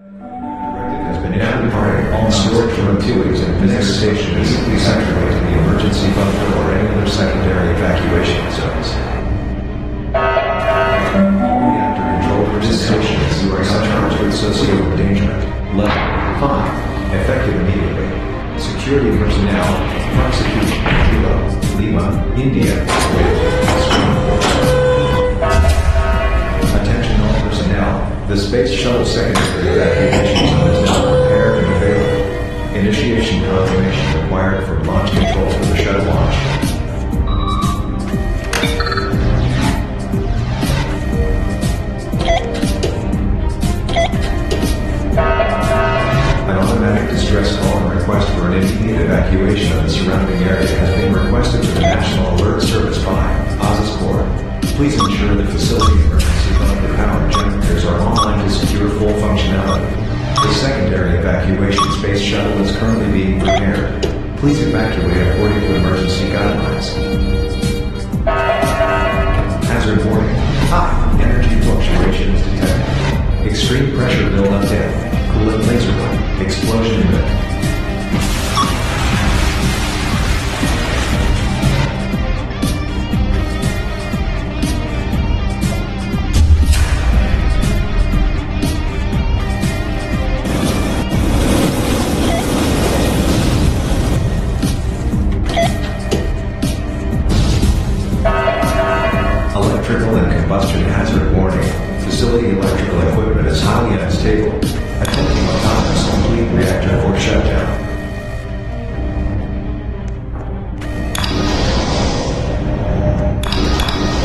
Has been departing all storage room twos and the next station is centrally to the emergency bunker or any other secondary evacuation zones. Reactor control for this station is you are charged with socio endangerment. Level 5. Effective immediately. Security personnel. Prosecution. Lima. India. Space Shuttle Secondary Evacuation Zone is now prepared and available. Initiation confirmation required for launch control for the shuttle launch. An automatic distress call and request for an immediate evacuation of the surrounding area has been requested to the National Alert Service by. Please ensure the facility emergency bunker power generators are online to secure full functionality. The secondary evacuation space shuttle is currently being prepared. Please evacuate according to emergency guidelines. Hazard warning. High energy fluctuations detected. Extreme pressure buildup down. Coolant laser gun. Explosion imminent. Electrical and combustion hazard warning. Facility electrical equipment is highly unstable. Attempting autonomous complete reactor for shutdown.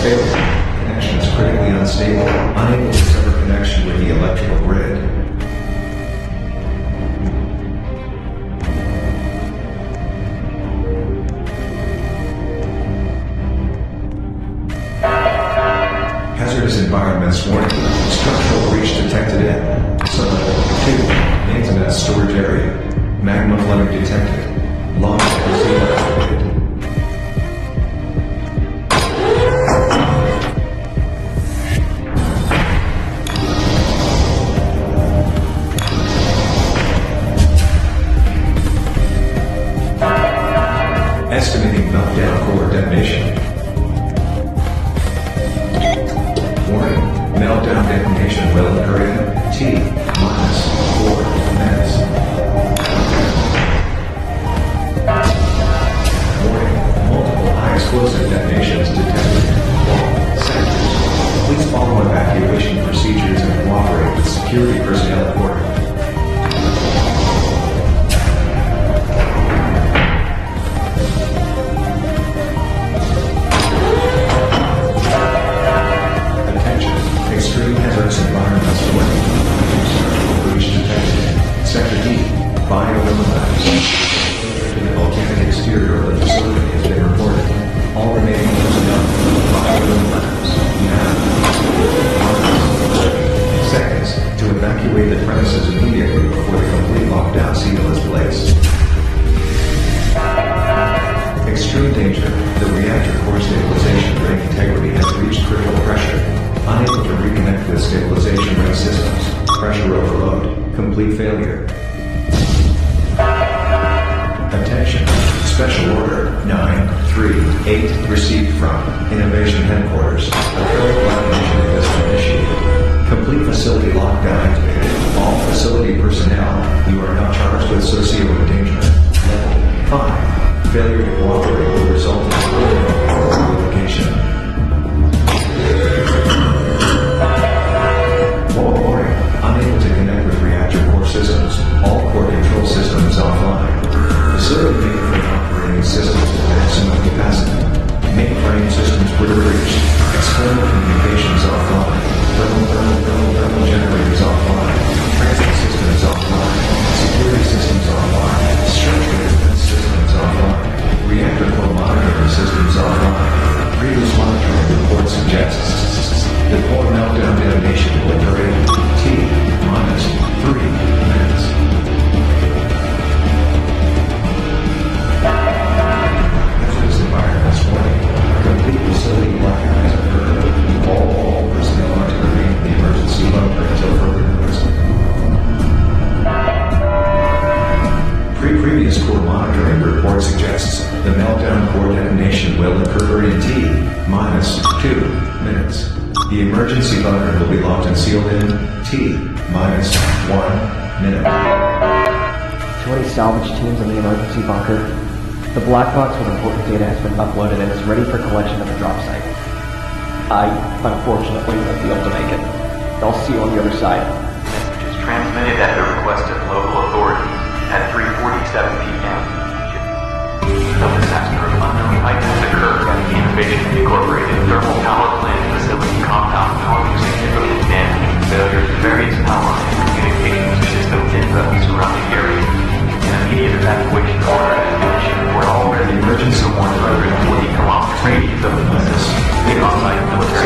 Failure. Connection is critically unstable. Unable to sever connection with the electrical grid. Detonation will occur in immediately before the complete lockdown seal is placed. Extreme danger. The reactor core stabilization ring integrity has reached critical pressure. Unable to reconnect with stabilization ring systems. Pressure overload. Complete failure. Attention. Special Order 938 received from Innovation Headquarters. A critical initiative has been initiated. Complete facility lockdown activated. All facility personnel, you are now charged with socio endangerment. Level 5. Failure to cooperate will result in locked and sealed in T minus 1 minute. To any salvage teams in the emergency bunker, the black box with important data has been uploaded and is ready for collection at the drop site. I, unfortunately, won't be able to make it. I'll see you on the other side. Message is transmitted at the request of local authorities at 3:47 p.m. No disaster of unknown height has occurred at the Innovation Incorporated thermal power various power and communications systems in the surrounding area. An immediate evacuation order has been issued for all residents 140 kilometer radius of the business. The on-site military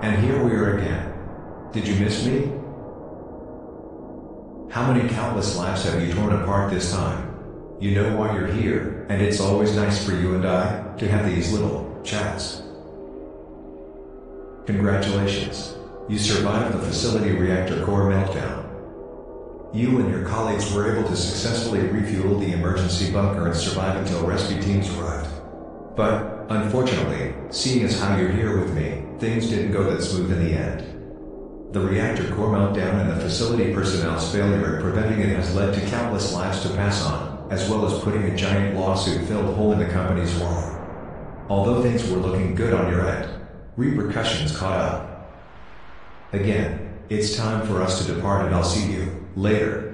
And here we are again. Did you miss me? How many countless lives have you torn apart this time? You know why you're here, and it's always nice for you and I to have these little chats. Congratulations. You survived the facility reactor core meltdown. You and your colleagues were able to successfully refuel the emergency bunker and survive until rescue teams arrived. But, unfortunately, seeing as how you're here with me, things didn't go that smooth in the end. The reactor core meltdown and the facility personnel's failure in preventing it has led to countless lives to pass on, as well as putting a giant lawsuit-filled hole in the company's wall. Although things were looking good on your end, repercussions caught up. Again, it's time for us to depart and I'll see you later.